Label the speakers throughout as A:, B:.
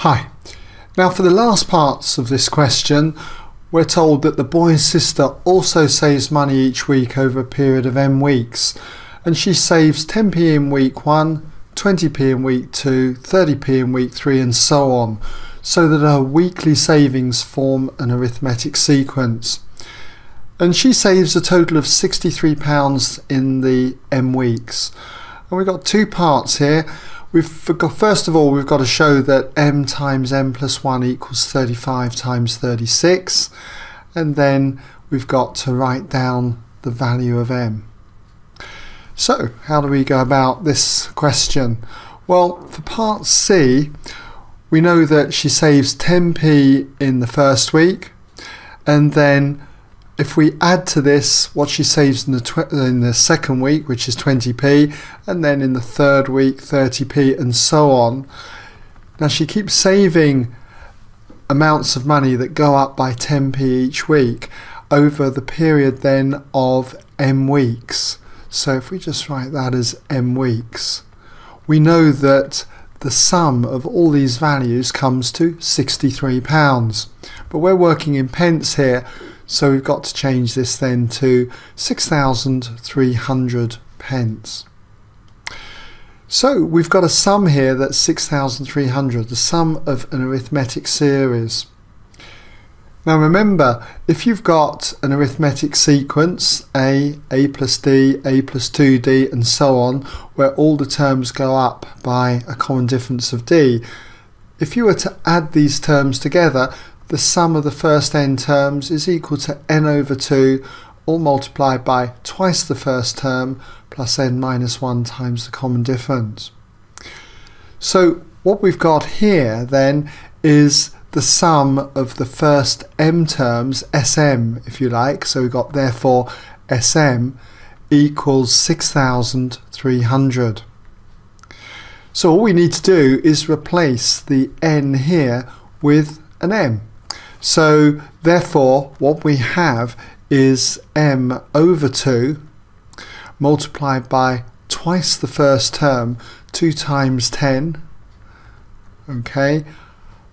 A: Hi. Now for the last parts of this question, we're told that the boy's sister also saves money each week over a period of m weeks and she saves 10p in week 1, 20p in week 2, 30p in week 3 and so on so that her weekly savings form an arithmetic sequence. And she saves a total of £63 in the m weeks. And we've got two parts here. We've got, first of all, we've got to show that m times m plus 1 equals 35 times 36. And then we've got to write down the value of m. So, how do we go about this question? Well, for part C, we know that she saves 10p in the first week, and then if we add to this what she saves in the, in the second week, which is 20p, and then in the third week 30p, and so on. Now she keeps saving amounts of money that go up by 10p each week over the period then of m weeks. So if we just write that as m weeks, we know that the sum of all these values comes to £63. But we're working in pence here, so we've got to change this then to 6,300 pence. So we've got a sum here that's 6,300, the sum of an arithmetic series. Now remember, if you've got an arithmetic sequence, a, a plus d, a plus 2d and so on, where all the terms go up by a common difference of d, if you were to add these terms together, the sum of the first n terms is equal to n over 2 all multiplied by twice the first term plus n minus 1 times the common difference. So what we've got here then is the sum of the first m terms, sm if you like, so we've got therefore sm equals 6,300. So all we need to do is replace the n here with an m. So therefore what we have is m over 2 multiplied by twice the first term 2 times 10 okay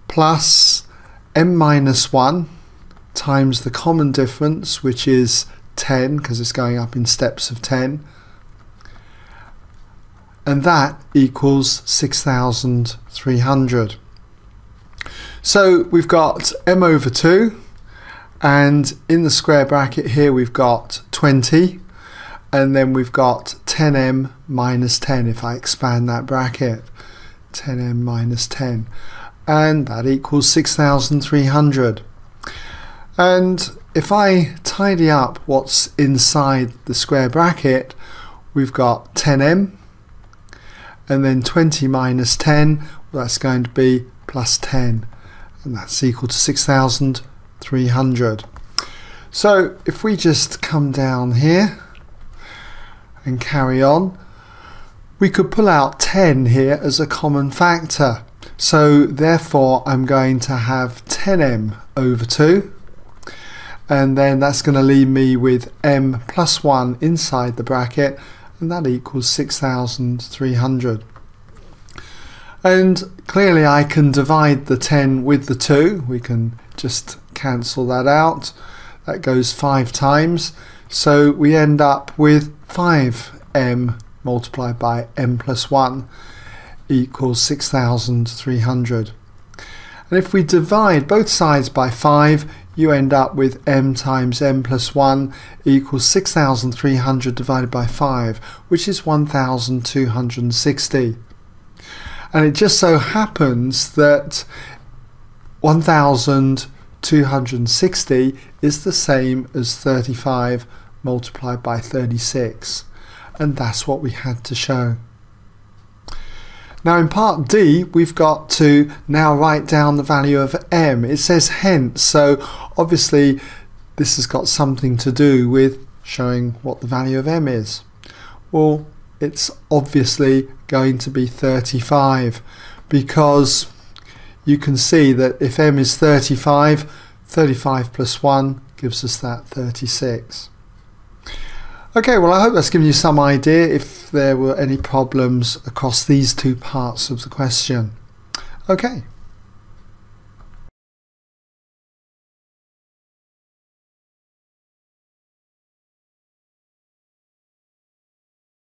A: plus m minus 1 times the common difference which is 10 because it's going up in steps of 10 and that equals 6,300 so we've got m over 2 and in the square bracket here we've got 20 and then we've got 10m minus 10 if I expand that bracket. 10m minus 10 and that equals 6,300 and if I tidy up what's inside the square bracket we've got 10m and then 20 minus 10 well, that's going to be plus 10 and that's equal to 6,300. So if we just come down here and carry on, we could pull out 10 here as a common factor. So therefore I'm going to have 10m over 2 and then that's going to leave me with m plus 1 inside the bracket and that equals 6,300 and clearly I can divide the 10 with the 2 we can just cancel that out. That goes 5 times. So we end up with 5m multiplied by m plus 1 equals 6300 and if we divide both sides by 5 you end up with m times m plus 1 equals 6300 divided by 5 which is 1260 and it just so happens that 1260 is the same as 35 multiplied by 36 and that's what we had to show. Now in part D we've got to now write down the value of m. It says hence so obviously this has got something to do with showing what the value of m is. Well it's obviously going to be 35 because you can see that if m is 35 35 plus 1 gives us that 36 okay well I hope that's given you some idea if there were any problems across these two parts of the question. Okay